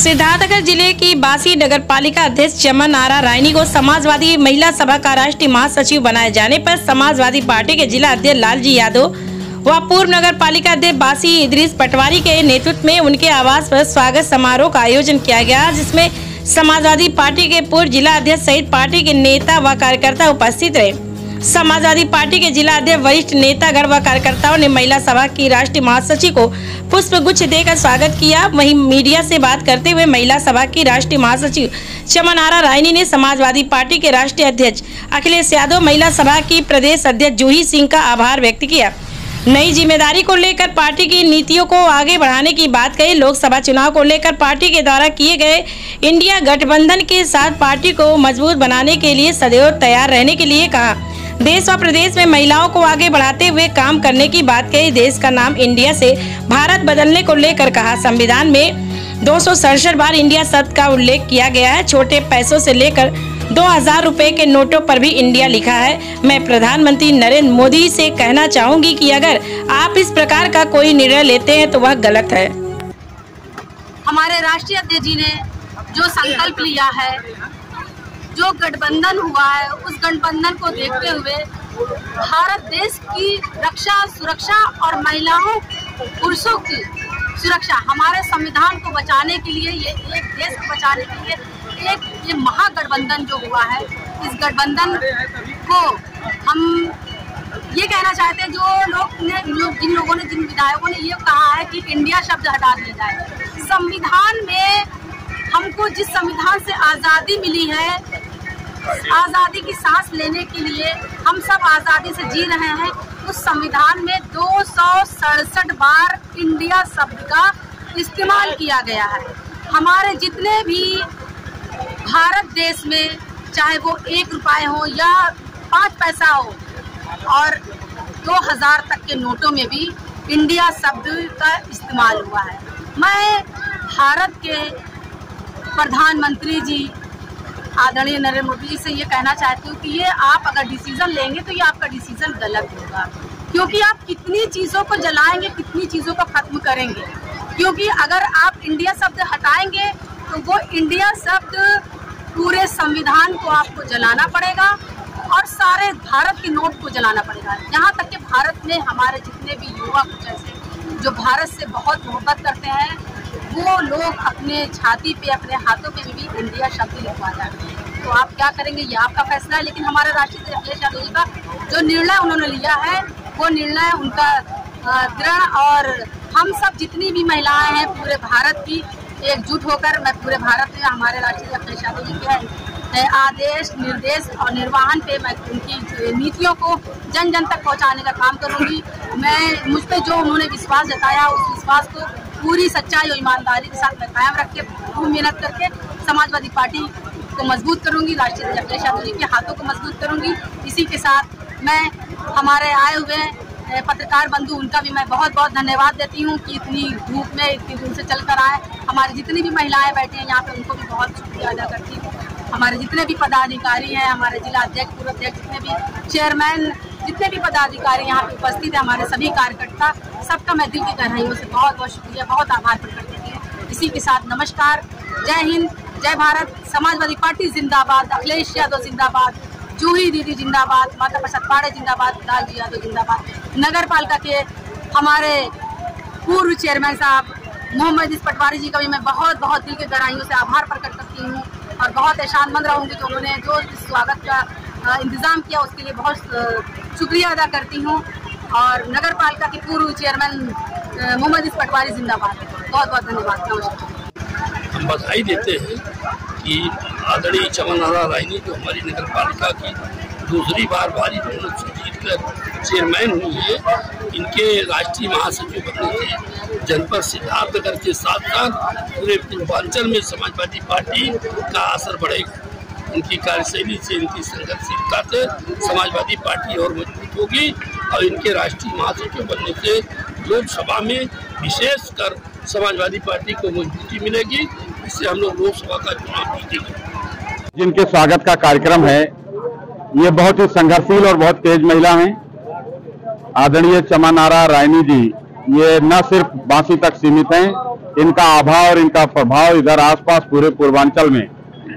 सिद्धार्थनगर ज़िले की बासी नगर पालिका अध्यक्ष चमन आरा रायनी को समाजवादी महिला सभा का राष्ट्रीय महासचिव बनाए जाने पर समाजवादी पार्टी के जिला अध्यक्ष लालजी यादव व पूर्व नगर पालिका अध्यक्ष बासी इदरीस पटवारी के नेतृत्व में उनके आवास पर स्वागत समारोह का आयोजन किया गया, जिसमें समाजवादी पार्टी के पूर्व जिला अध्यक्ष सहित पार्टी के नेता व कार्यकर्ता उपस्थित रहे। समाजवादी पार्टी के जिला अध्यक्ष वरिष्ठ नेतागण व कार्यकर्ताओं ने महिला सभा की राष्ट्रीय महासचिव को पुष्प गुच्छ देकर स्वागत किया। वहीं मीडिया से बात करते हुए महिला सभा की राष्ट्रीय महासचिव चमन आरा रायनी ने समाजवादी पार्टी के राष्ट्रीय अध्यक्ष अखिलेश यादव, महिला सभा की प्रदेश अध्यक्ष जूही सिंह का आभार व्यक्त किया। नई ज़िम्मेदारी को लेकर पार्टी की नीतियों को आगे बढ़ाने की बात कही। लोकसभा चुनाव को लेकर पार्टी के द्वारा किए गए इंडिया गठबंधन के साथ पार्टी को मज़बूत बनाने के लिए सदैव तैयार रहने के लिए कहा। देश और प्रदेश में महिलाओं को आगे बढ़ाते हुए काम करने की बात कही। देश का नाम इंडिया से भारत बदलने को लेकर कहा। संविधान में दो बार इंडिया शब्द का उल्लेख किया गया है। छोटे पैसों से लेकर दो हज़ार रूपए के नोटों पर भी इंडिया लिखा है। मैं प्रधानमंत्री नरेंद्र मोदी से कहना चाहूँगी कि अगर आप इस प्रकार का कोई निर्णय लेते हैं तो वह गलत है। हमारे राष्ट्रीय अध्यक्ष जी ने जो संकल्प लिया है जो गठबंधन हुआ है, उस गठबंधन को देखते हुए भारत देश की रक्षा, सुरक्षा और महिलाओं, पुरुषों की सुरक्षा, हमारे संविधान को बचाने के लिए, ये एक देश को बचाने के लिए एक ये महागठबंधन जो हुआ है, इस गठबंधन को हम ये कहना चाहते हैं, जो लोग ने जो जिन लोगों ने, जिन विधायकों ने ये कहा है कि इंडिया शब्द हटा दिया जाए, संविधान में हमको जिस संविधान से आज़ादी मिली है आज़ादी की सांस लेने के लिए हम सब आज़ादी से जी रहे हैं। उस संविधान में दो सौ सड़सठ बार इंडिया शब्द का इस्तेमाल किया गया है। हमारे जितने भी भारत देश में चाहे वो एक रुपए हो या पाँच पैसा हो, और दो हज़ार तक के नोटों में भी इंडिया शब्द का इस्तेमाल हुआ है। मैं भारत के प्रधानमंत्री जी आदरणीय नरेंद्र मोदी जी से ये कहना चाहती हूँ कि ये आप अगर डिसीज़न लेंगे तो ये आपका डिसीज़न गलत होगा। क्योंकि आप कितनी चीज़ों को जलाएँगे, कितनी चीज़ों को खत्म करेंगे। क्योंकि अगर आप इंडिया शब्द हटाएँगे तो वो इंडिया शब्द पूरे संविधान को आपको जलाना पड़ेगा और सारे भारत के नोट को जलाना पड़ेगा। यहाँ तक कि भारत में हमारे जितने भी युवा कुछ ऐसे जो भारत से बहुत मोहब्बत करते हैं वो लोग अपने छाती पे, अपने हाथों पे भी इंडिया शब्द लिखवा जाते हैं। तो आप क्या करेंगे? ये आपका फैसला है, लेकिन हमारे राष्ट्रीय अखिलेश यादव जी का जो निर्णय उन्होंने लिया है, वो निर्णय उनका दृढ़ और हम सब जितनी भी महिलाएँ हैं, पूरे भारत की एकजुट होकर, मैं पूरे भारत में हमारे राष्ट्रीय अखिलेश यादव जी के आदेश, निर्देश और निर्वाहन पे मैं उनकी नीतियों को जन जन तक पहुँचाने का काम करूँगी। मैं, मुझ पर जो उन्होंने विश्वास जताया, उस विश्वास को पूरी सच्चाई और ईमानदारी के साथ मैं कायम रख के खूब मेहनत करके समाजवादी पार्टी को मज़बूत करूँगी राष्ट्रीय अखिलेश यादव जी के हाथों को मज़बूत करूँगी। इसी के साथ मैं, हमारे आए हुए पत्रकार बंधु, उनका भी मैं बहुत बहुत धन्यवाद देती हूँ कि इतनी धूप में, इतनी दूर से चल कर आए। हमारी जितनी भी महिलाएँ बैठी हैं यहाँ पे, उनको भी बहुत शुक्रिया अदा करती हूँ। हमारे जितने भी पदाधिकारी हैं, हमारे जिला अध्यक्ष, पूर्व अध्यक्ष जितने भी चेयरमैन जितने भी पदाधिकारी यहाँ पे उपस्थित है, हमारे सभी कार्यकर्ता, सबका मैं दिल की गहराइयों से बहुत बहुत शुक्रिया, बहुत आभार प्रकट करती हूँ। इसी के साथ नमस्कार। जय हिंद, जय भारत। समाजवादी पार्टी जिंदाबाद, अखिलेश यादव जिंदाबाद, जूही दीदी जिंदाबाद, माता प्रसाद पाड़े जिंदाबाद, लालजी यादव जिंदाबाद। नगर पालिका के हमारे पूर्व चेयरमैन साहब, मोहम्मद इस पटवारी जी का भी मैं बहुत बहुत दिल के गहराइयों से आभार प्रकट करती हूँ और बहुत एहसानमंद रहूँगी जो उन्होंने जो स्वागत का इंतज़ाम किया, उसके लिए बहुत शुक्रिया अदा करती हूँ और नगर पालिका के पूर्व चेयरमैन मोहम्मद इस पटवारी जिंदाबाद। बहुत बहुत धन्यवाद हम बधाई देते हैं कि आदरणीय चमन आरा रायनी जो हमारी नगर पालिका की दूसरी बार भारी बहुमत से जीत कर चेयरमैन हुई है, इनके राष्ट्रीय महासचिव बनने से जनपद सिद्धार्थनगर के साथ साथ पूरे पूर्वांचल में समाजवादी पार्टी का असर बढ़ेगा इनकी कार्यशैली से इनकी संघर्षशीलता से समाजवादी पार्टी और मज़बूत होगी और इनके राष्ट्रीय महासचिव बनने से लोकसभा में विशेष कर समाजवादी पार्टी को मजबूती मिलेगी। इससे हम लोग लोकसभा का चुनाव जीतेंगे। जिनके स्वागत का कार्यक्रम है, ये बहुत ही संघर्षशील और बहुत तेज महिला हैं। आदरणीय चमानारा रायनी जी, ये न सिर्फ़ बांसी तक सीमित हैं, इनका अभाव और इनका प्रभाव इधर आसपास पूरे पूर्वांचल में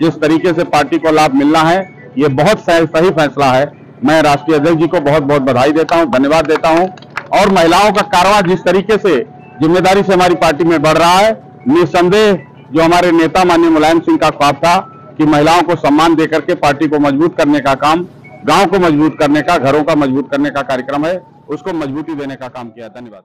जिस तरीके से पार्टी को लाभ मिलना है, ये बहुत सही फैसला है। मैं राष्ट्रीय अध्यक्ष जी को बहुत बहुत बधाई देता हूँ, धन्यवाद देता हूँ। और महिलाओं का कारवा जिस तरीके से ज़िम्मेदारी से हमारी पार्टी में बढ़ रहा है, निसंदेह जो हमारे नेता माननीय मुलायम सिंह का ख्वाब था कि महिलाओं को सम्मान देकर के पार्टी को मज़बूत करने का काम, गाँव को मज़बूत करने का, घरों का मज़बूत करने का कार्यक्रम है, उसको मजबूती देने का काम किया। धन्यवाद।